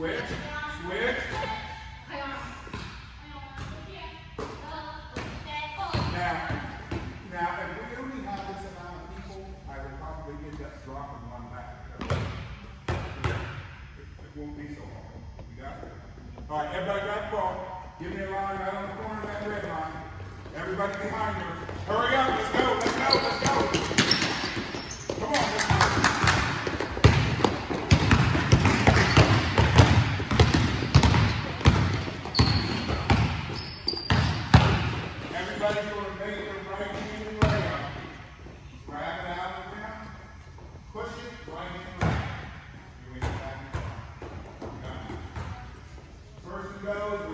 Switch, switch. Now, now, if we only have this amount of people, I would probably end up dropping one back. It won't be so hard. All right, everybody got the ball. Give me a line right on the corner of that red line. Everybody behind you. Hurry up. Let's go. Let's go. Let's go. You